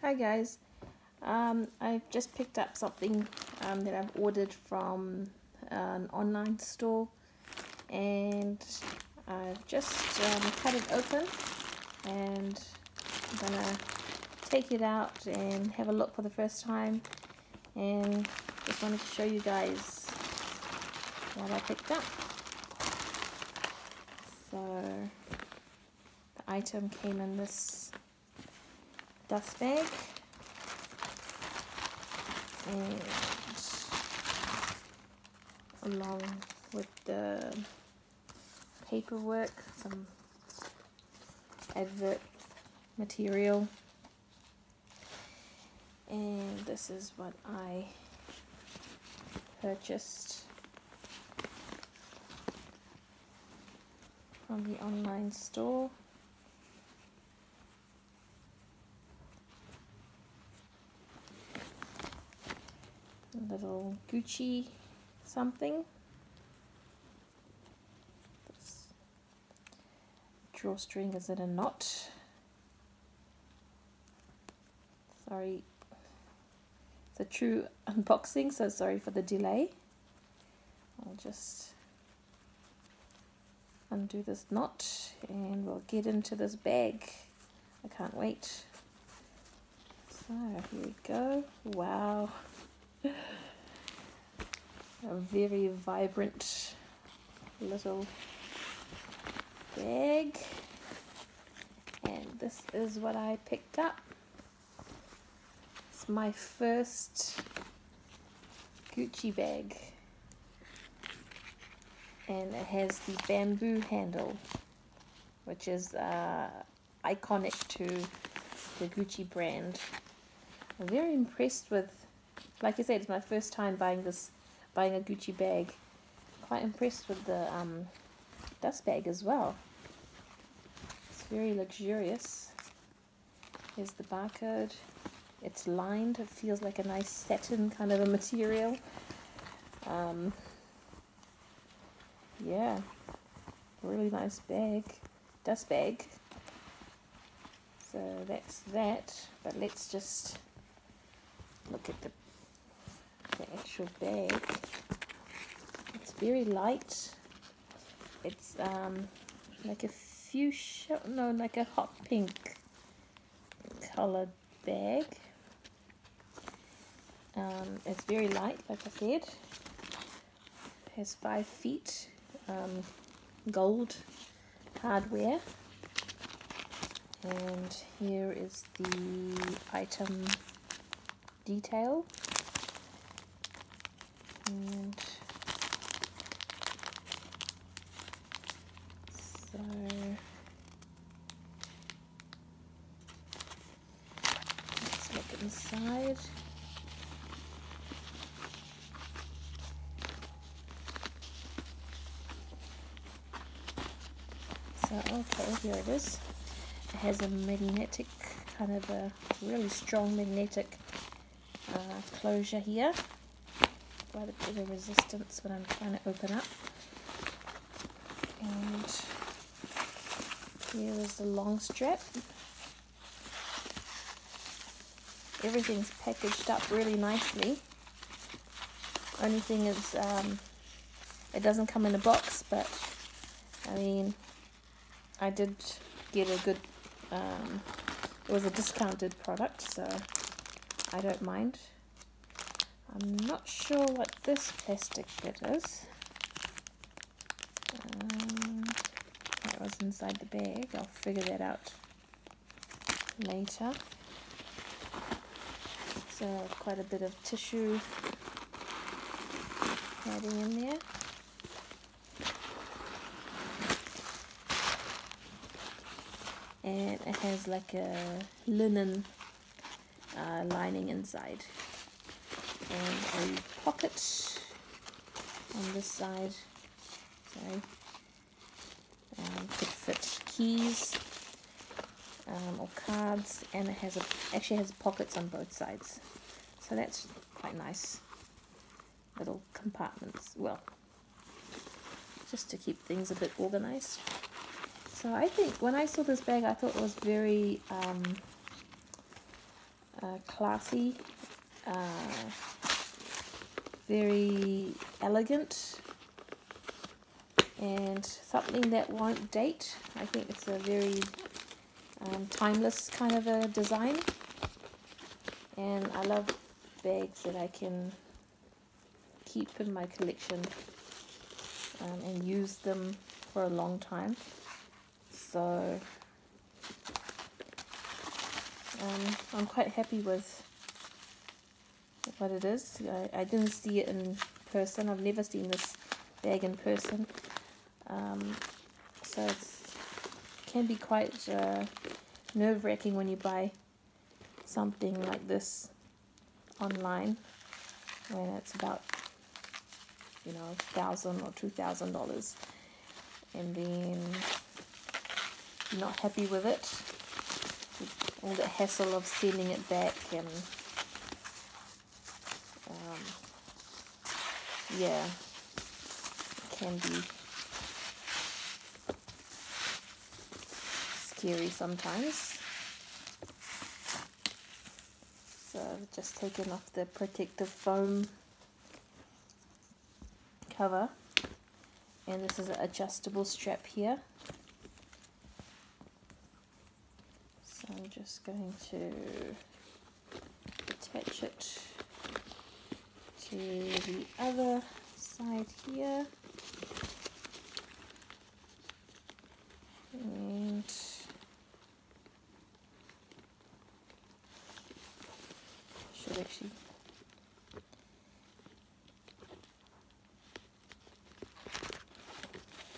Hi guys, um, I've just picked up something um, that I've ordered from an online store and I've just um, cut it open and I'm gonna take it out and have a look for the first time and just wanted to show you guys what I picked up. So the item came in this dust bag. And along with the paperwork some advert material. And this is what I purchased from the online store little Gucci something. This drawstring is in a knot. Sorry, it's a true unboxing, so sorry for the delay. I'll just undo this knot and we'll get into this bag. I can't wait. So here we go. Wow a very vibrant little bag. And this is what I picked up. It's my first Gucci bag. And it has the bamboo handle which is uh, iconic to the Gucci brand. I'm very impressed with like I said, it's my first time buying this, buying a Gucci bag. Quite impressed with the um, dust bag as well. It's very luxurious. Here's the barcode. It's lined. It feels like a nice satin kind of a material. Um, yeah, really nice bag, dust bag. So that's that. But let's just look at the the actual bag. It's very light. It's um, like a fuchsia, no, like a hot pink colored bag. Um, it's very light, like I said. It has five feet, um, gold hardware. And here is the item detail and so let's look inside. So okay here it is. It has a magnetic kind of a really strong magnetic uh, closure here quite a bit of resistance when I'm trying to open up. And here is the long strip. Everything's packaged up really nicely. Only thing is, um, it doesn't come in a box, but I mean, I did get a good, um, it was a discounted product, so I don't mind. I'm not sure what this plastic bit is. Um, that was inside the bag. I'll figure that out later. So quite a bit of tissue padding in there. And it has like a linen uh, lining inside and a pocket on this side. Sorry. Um, could fit keys um, or cards, and it has a actually has pockets on both sides. So that's quite nice. Little compartments. Well, just to keep things a bit organized. So I think when I saw this bag, I thought it was very um, uh, classy, uh, very elegant, and something that won't date. I think it's a very um, timeless kind of a design. And I love bags that I can keep in my collection um, and use them for a long time. So um, I'm quite happy with what it is. I, I didn't see it in person. I've never seen this bag in person. Um, so it can be quite uh, nerve-wracking when you buy something like this online when it's about you know thousand or two thousand dollars and then you're not happy with it all the hassle of sending it back and yeah. Can be scary sometimes. So I've just taken off the protective foam cover. And this is an adjustable strap here. So I'm just going to attach it to the other side here and should actually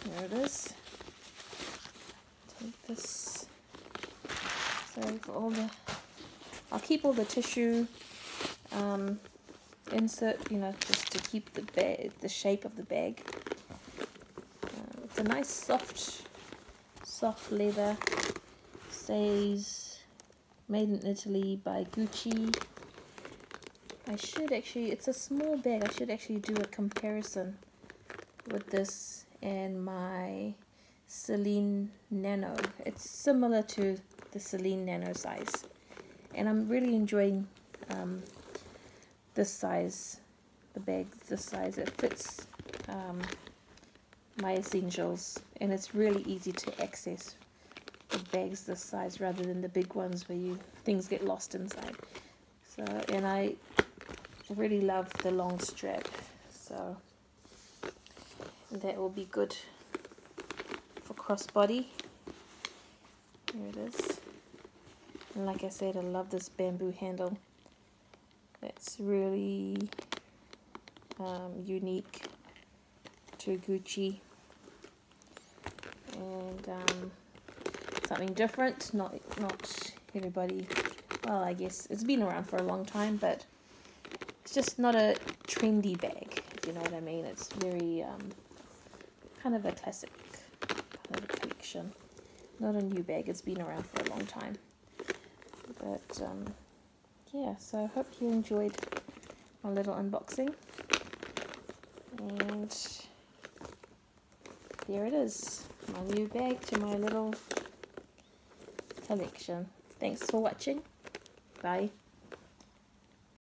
There it is. Take this. So for all the, I'll keep all the tissue um, insert, you know, just to keep the bag, the shape of the bag. Uh, it's a nice soft, soft leather. Says made in Italy by Gucci. I should actually, it's a small bag. I should actually do a comparison with this and my Celine Nano. It's similar to the Celine Nano size. And I'm really enjoying um, this size, the bag this size. It fits um, my essentials and it's really easy to access the bags this size rather than the big ones where you things get lost inside. So, and I really love the long strap. So that will be good for crossbody here it is and like I said I love this bamboo handle that's really um, unique to Gucci and um, something different not not everybody well I guess it's been around for a long time but it's just not a trendy bag if you know what I mean it's very um, kind of a classic kind of a collection. Not a new bag, it's been around for a long time. But um, yeah, so I hope you enjoyed my little unboxing. And here it is, my new bag to my little collection. Thanks for watching. Bye.